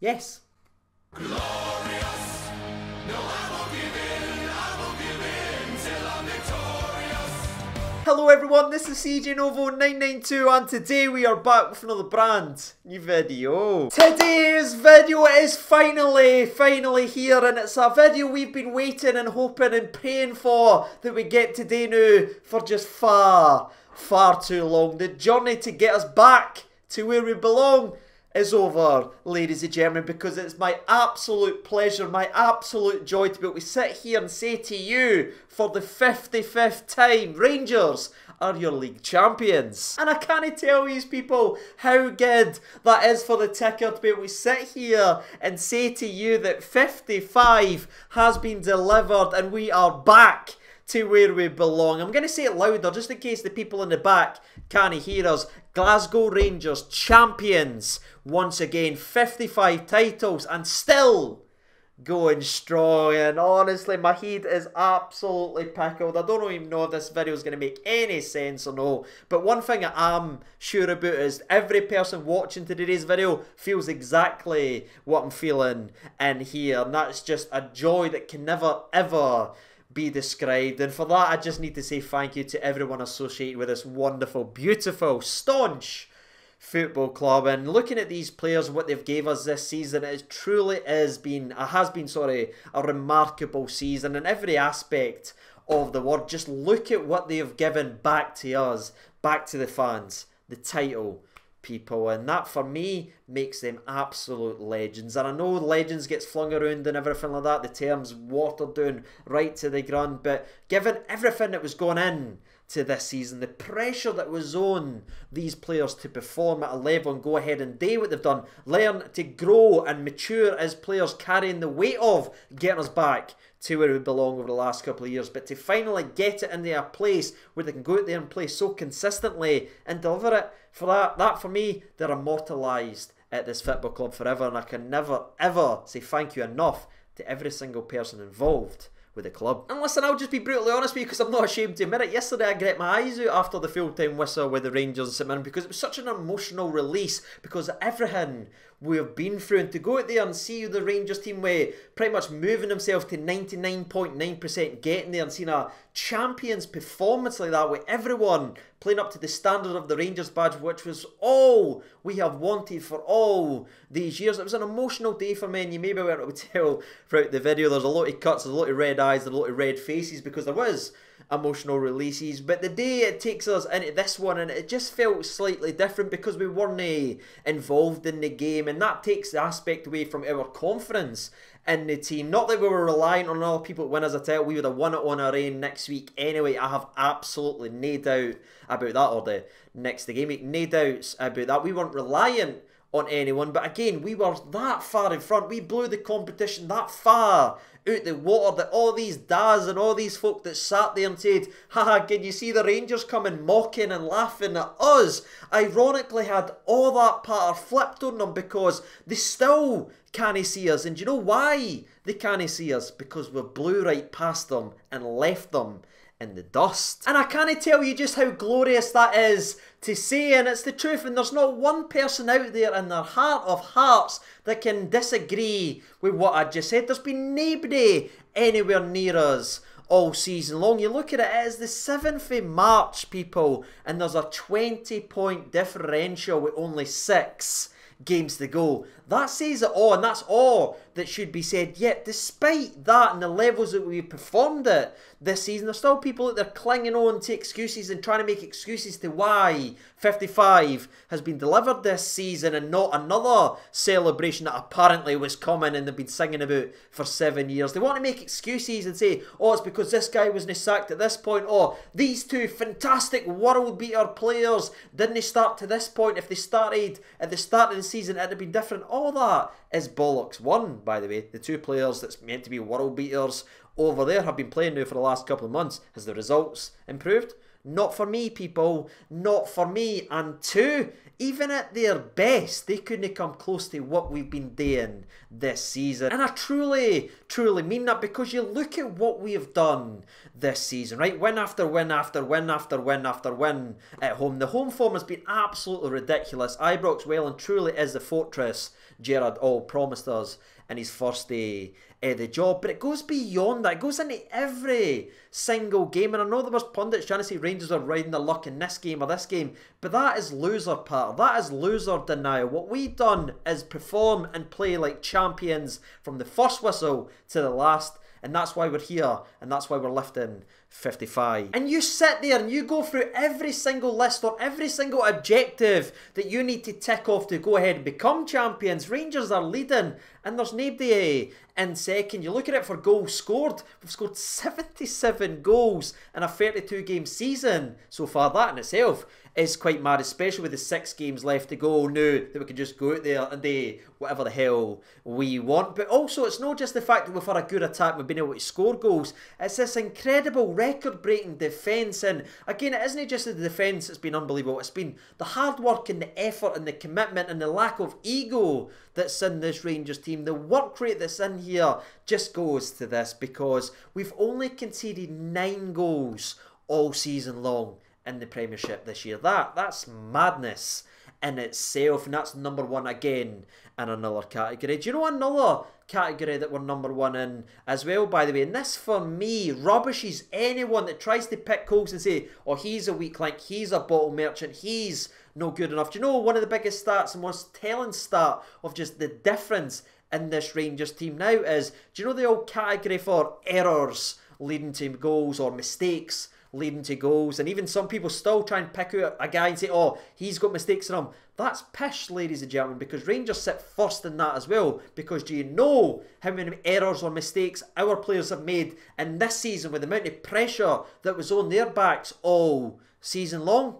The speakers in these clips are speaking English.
Yes. Hello everyone, this is CJ Novo 992 and today we are back with another brand new video. Today's video is finally, finally here and it's a video we've been waiting and hoping and praying for that we get today now for just far, far too long. The journey to get us back to where we belong is over, ladies and gentlemen, because it's my absolute pleasure, my absolute joy to be able to sit here and say to you for the 55th time, Rangers are your league champions. And I can't tell you people how good that is for the ticker to be able to sit here and say to you that 55 has been delivered and we are back to where we belong. I'm going to say it louder just in case the people in the back can't hear us. Glasgow Rangers champions once again, 55 titles and still going strong. And honestly, my head is absolutely pickled. I don't even know if this video is going to make any sense or no. But one thing I am sure about is every person watching today's video feels exactly what I'm feeling in here. And that's just a joy that can never ever be described. And for that, I just need to say thank you to everyone associated with this wonderful, beautiful, staunch football club. And looking at these players, what they've gave us this season, it truly is been, has been, sorry, a remarkable season in every aspect of the word. Just look at what they have given back to us, back to the fans, the title people and that for me makes them absolute legends. And I know legends gets flung around and everything like that the term's watered down right to the ground but given everything that was going in to this season the pressure that was on these players to perform at a level and go ahead and do what they've done learn to grow and mature as players carrying the weight of getting us back to where we belong over the last couple of years, but to finally get it into a place where they can go out there and play so consistently and deliver it for that, that for me, they're immortalised at this football club forever, and I can never ever say thank you enough to every single person involved with the club. And listen, I'll just be brutally honest with you because I'm not ashamed to admit it. Yesterday I grit my eyes out after the full-time whistle with the Rangers and St because it was such an emotional release because everything we have been through and to go out there and see the Rangers team way pretty much moving themselves to 99.9% getting there and seeing a champions performance like that with everyone playing up to the standard of the Rangers badge which was all we have wanted for all these years. It was an emotional day for me and you maybe were able to tell throughout the video there's a lot of cuts, there's a lot of red eyes, there's a lot of red faces because there was emotional releases. But the day it takes us into this one, and it just felt slightly different because we weren't eh, involved in the game, and that takes the aspect away from our confidence in the team. Not that we were relying on other people to win as a title, we would have won it on our own next week anyway. I have absolutely no doubt about that, or the next the game no doubts about that. We weren't reliant on anyone. But again, we were that far in front. We blew the competition that far out the water that all these Daz and all these folk that sat there and said, haha, can you see the Rangers coming mocking and laughing at us? Ironically had all that part flipped on them because they still can't see us. And you know why they can't see us? Because we blew right past them and left them in the dust. And I can't tell you just how glorious that is to say, and it's the truth, and there's not one person out there in their heart of hearts that can disagree with what I just said. There's been nobody anywhere near us all season long. You look at it, it is the 7th of March, people, and there's a 20 point differential with only six games to go. That says it all, and that's all that should be said. Yet, despite that and the levels that we performed at this season, there's still people that they're clinging on to excuses and trying to make excuses to why 55 has been delivered this season and not another celebration that apparently was coming and they've been singing about for seven years. They want to make excuses and say, oh, it's because this guy wasn't sacked at this point, or these two fantastic world beater players didn't start to this point. If they started at the start of the season, it'd have been different. All that is bollocks. One, by the way, the two players that's meant to be world beaters over there have been playing now for the last couple of months. Has the results improved? Not for me, people. Not for me. And two, even at their best, they couldn't come close to what we've been doing this season. And I truly, truly mean that because you look at what we have done this season, right? Win after win after win after win after win at home. The home form has been absolutely ridiculous. Ibrox and truly is the fortress Gerrard all promised us in his first day uh, the job. But it goes beyond that. It goes into every single game. And I know there was pundits trying to say Rangers are riding the luck in this game or this game. But that is loser part. That is loser denial. What we've done is perform and play like champions from the first whistle to the last. And that's why we're here. And that's why we're lifting 55. And you sit there and you go through every single list or every single objective that you need to tick off to go ahead and become champions. Rangers are leading and there's nobody in second. You look at it for goals scored. We've scored 77 goals in a 32 game season so far. That in itself is quite mad, especially with the six games left to go now that we can just go out there and do whatever the hell we want. But also, it's not just the fact that we've had a good attack, we've been able to score goals. It's this incredible record-breaking defence. And again, it isn't just the defence that's been unbelievable. It's been the hard work and the effort and the commitment and the lack of ego that's in this Rangers team. The work rate that's in here just goes to this because we've only conceded nine goals all season long in the Premiership this year. That that's madness in itself, and that's number one again in another category. Do you know another category that we're number one in as well, by the way? And this for me rubbishes anyone that tries to pick Coles and say, oh, he's a weak link, he's a bottle merchant, he's no good enough. Do you know one of the biggest stats and most telling stat of just the difference in this Rangers team now is, do you know the old category for errors leading to goals or mistakes? Leading to goals. And even some people still try and pick out a guy and say, oh, he's got mistakes in him. That's pish, ladies and gentlemen, because Rangers sit first in that as well. Because do you know how many errors or mistakes our players have made in this season with the amount of pressure that was on their backs all season long?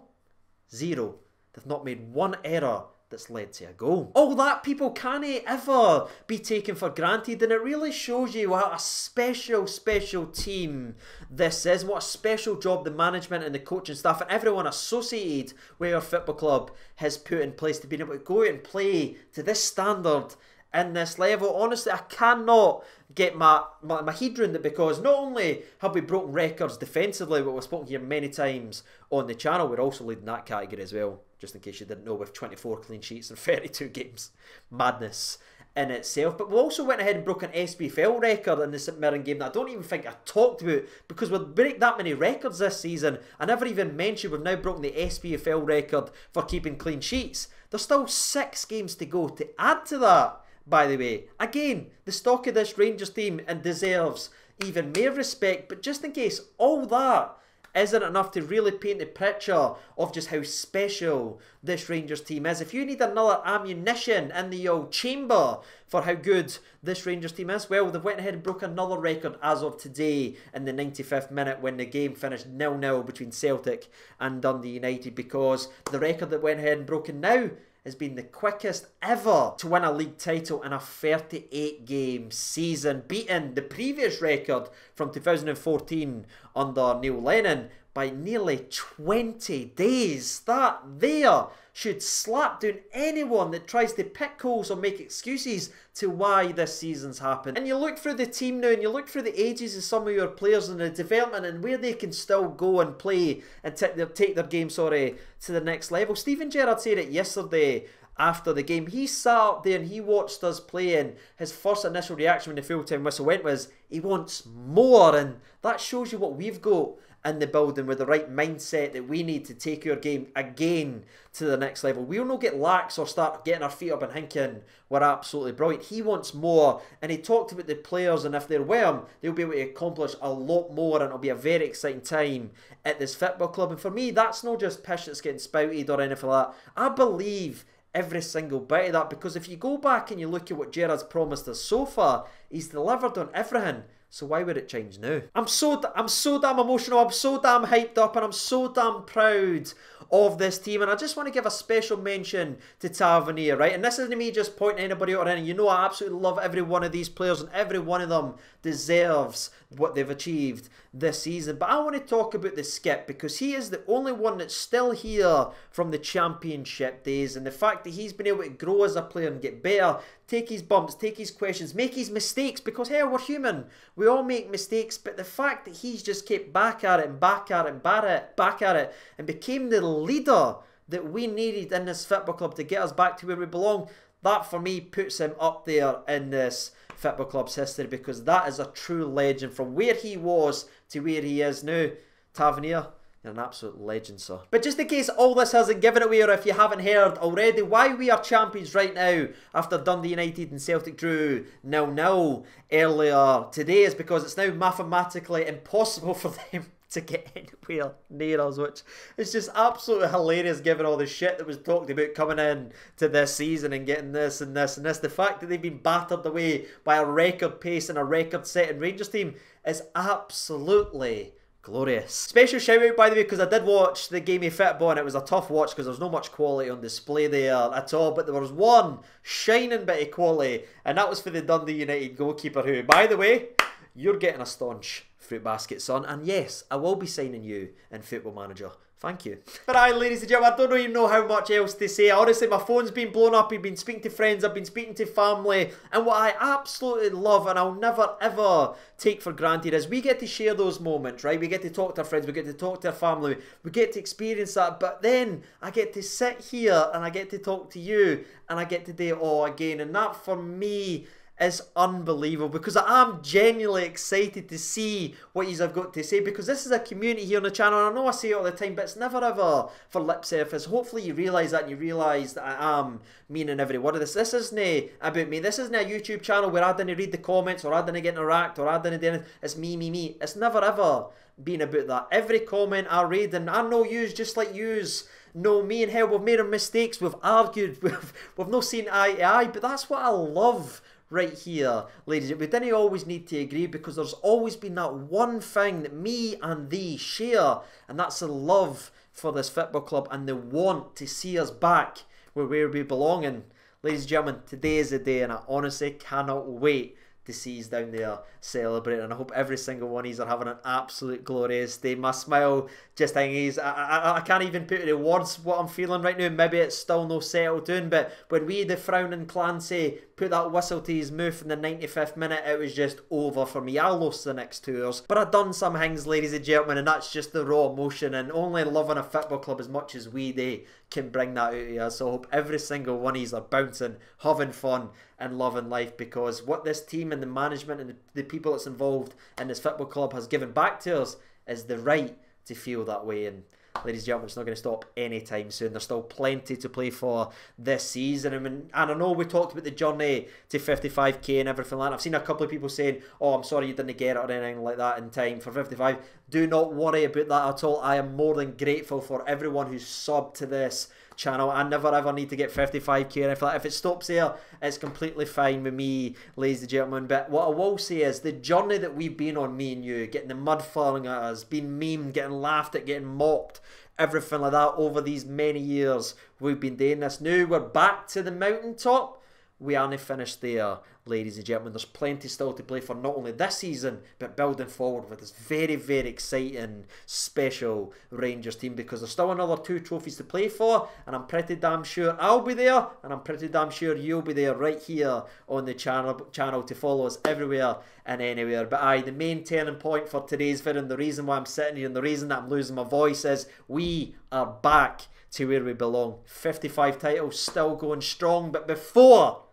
Zero. They've not made one error that's led to a goal. All that people can't ever be taken for granted and it really shows you what a special, special team this is, what a special job the management and the coaching staff and everyone associated with our football club has put in place to be able to go out and play to this standard in this level. Honestly, I cannot get my, my, my head around it because not only have we broken records defensively, but we've spoken here many times on the channel, we're also leading that category as well just in case you didn't know, with 24 clean sheets in 32 games. Madness in itself. But we also went ahead and broke an SPFL record in the St Mirren game that I don't even think I talked about because we'll break that many records this season. I never even mentioned we've now broken the SPFL record for keeping clean sheets. There's still six games to go to add to that, by the way. Again, the stock of this Rangers team and deserves even more respect, but just in case all that isn't enough to really paint the picture of just how special this Rangers team is. If you need another ammunition in the old chamber for how good this Rangers team is, well, they've went ahead and broke another record as of today in the 95th minute when the game finished nil-nil between Celtic and Dundee United because the record that went ahead and broken now has been the quickest ever to win a league title in a 38 game season, beating the previous record from 2014 under Neil Lennon by nearly 20 days. That there should slap down anyone that tries to pick holes or make excuses to why this season's happened. And you look through the team now and you look through the ages of some of your players and the development and where they can still go and play and take their, take their game sorry, to the next level. Steven Gerrard said it yesterday after the game. He sat up there and he watched us play and his first initial reaction when the full-time whistle went was he wants more and that shows you what we've got in the building with the right mindset that we need to take our game again to the next level. We'll not get lax or start getting our feet up and thinking we're absolutely brilliant. He wants more, and he talked about the players, and if they're well, they'll be able to accomplish a lot more, and it'll be a very exciting time at this football club. And for me, that's not just pish that's getting spouted or anything like that. I believe every single bit of that because if you go back and you look at what Gerrard's promised us so far, he's delivered on everything. So why would it change now? I'm so I'm so damn emotional. I'm so damn hyped up, and I'm so damn proud of this team. And I just want to give a special mention to Tavernier, right? And this isn't me just pointing anybody out or anything. You know, I absolutely love every one of these players, and every one of them deserves what they've achieved this season. But I want to talk about the skip because he is the only one that's still here from the championship days, and the fact that he's been able to grow as a player and get better, take his bumps, take his questions, make his mistakes because hey, we're human. We all make mistakes, but the fact that he's just kept back at it and back at it and back at it, back at it, and became the leader that we needed in this football club to get us back to where we belong. That for me puts him up there in this football club's history because that is a true legend from where he was to where he is now. Tavernier, you're an absolute legend, sir. But just in case all this hasn't given it away, or if you haven't heard already, why we are champions right now after Dundee United and Celtic drew nil-nil earlier today is because it's now mathematically impossible for them to get anywhere near us, which is just absolutely hilarious given all the shit that was talked about coming in to this season and getting this and this and this. The fact that they've been battered away by a record pace and a record setting Rangers team is absolutely glorious. Special shout out by the way because I did watch the game of football and it was a tough watch because there was no much quality on display there at all but there was one shining bit of quality and that was for the Dundee United goalkeeper who by the way you're getting a staunch fruit basket, son. And yes, I will be signing you in Football Manager. Thank you. But I, ladies and gentlemen, I don't even know how much else to say. Honestly, my phone's been blown up. I've been speaking to friends. I've been speaking to family. And what I absolutely love and I'll never ever take for granted is we get to share those moments, right? We get to talk to our friends. We get to talk to our family. We get to experience that. But then I get to sit here and I get to talk to you and I get to do it all again. And that for me is unbelievable because I am genuinely excited to see what you have got to say because this is a community here on the channel and I know I say it all the time but it's never ever for lip service. Hopefully you realise that and you realise that I am meaning every word of this. This isn't about me. This isn't a YouTube channel where I didn't read the comments or I didn't get interact or I didn't do anything. It's me, me, me. It's never ever been about that. Every comment I read and I know yous just like yous know me and hell we've made our mistakes, we've argued, we've, we've not seen eye to eye but that's what I love right here, ladies. We didn't always need to agree because there's always been that one thing that me and thee share, and that's the love for this football club and the want to see us back where we belong. And ladies and gentlemen, today is the day, and I honestly cannot wait see down there celebrating. And I hope every single one of these are having an absolute glorious day. My smile just hangs. I, I, I can't even put it in words what I'm feeling right now. Maybe it's still no settled down, but when we, the frowning Clancy, put that whistle to his mouth in the 95th minute, it was just over for me. I lost the next two hours. But I've done some things, ladies and gentlemen, and that's just the raw emotion and only loving a football club as much as we do can bring that out of you. So I hope every single one of you are bouncing, having fun, and loving life because what this team and the management and the, people that's involved in this football club has given back to us is the right to feel that way. And ladies and gentlemen, it's not going to stop anytime soon. There's still plenty to play for this season. I mean, and I know we talked about the journey to 55k and everything like that. I've seen a couple of people saying, oh, I'm sorry you didn't get it or anything like that in time for 55. Do not worry about that at all. I am more than grateful for everyone who's subbed to this channel. I never ever need to get 55k and if, if it stops there, it's completely fine with me, ladies and gentlemen. But what I will say is the journey that we've been on, me and you, getting the mud falling at us, being memed, getting laughed at, getting mocked, everything like that over these many years we've been doing this. Now we're back to the mountaintop we aren't finished there, ladies and gentlemen. There's plenty still to play for not only this season, but building forward with this very, very exciting, special Rangers team because there's still another two trophies to play for, and I'm pretty damn sure I'll be there, and I'm pretty damn sure you'll be there right here on the channel channel to follow us everywhere and anywhere. But aye, the main turning point for today's video, and the reason why I'm sitting here, and the reason that I'm losing my voice is we are back to where we belong. 55 titles, still going strong, but before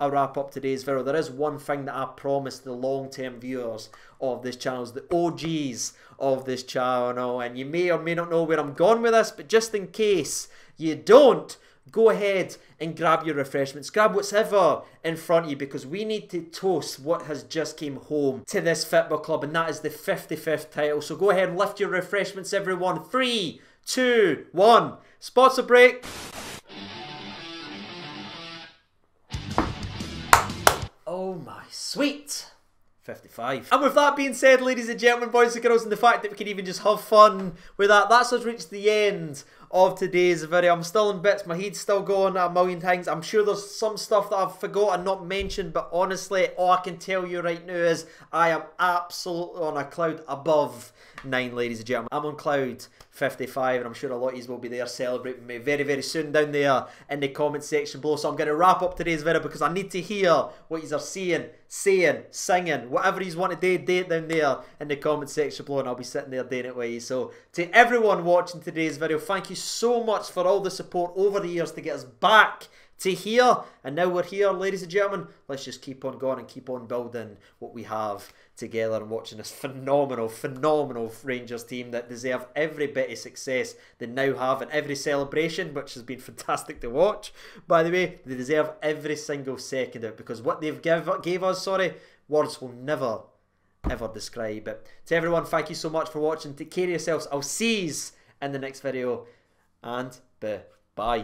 I'll wrap up today's video. There is one thing that I promised the long-term viewers of this channel, the OGs of this channel, and you may or may not know where I'm going with this, but just in case you don't, go ahead and grab your refreshments. Grab whatever in front of you because we need to toast what has just came home to this football club, and that is the 55th title. So go ahead and lift your refreshments, everyone. Three, two, one. Spots a break. My sweet. 55. And with that being said, ladies and gentlemen, boys and girls, and the fact that we can even just have fun with that, that's us reached the end of today's video. I'm still in bits, my head's still going a million things. I'm sure there's some stuff that I've forgotten, not mentioned, but honestly, all I can tell you right now is I am absolutely on a cloud above nine, ladies and gentlemen. I'm on cloud 55, and I'm sure a lot of you will be there celebrating me very, very soon down there in the comment section below. So I'm going to wrap up today's video because I need to hear what you are seeing, saying, singing, whatever you want to do, do it down there in the comment section below, and I'll be sitting there doing it with you. So to everyone watching today's video, thank you so much for all the support over the years to get us back to here. And now we're here, ladies and gentlemen. Let's just keep on going and keep on building what we have together and watching this phenomenal, phenomenal Rangers team that deserve every bit of success they now have in every celebration, which has been fantastic to watch. By the way, they deserve every single second of it because what they've give, gave us, sorry, words will never, ever describe it. To everyone, thank you so much for watching. Take care of yourselves. I'll see you in the next video and bye.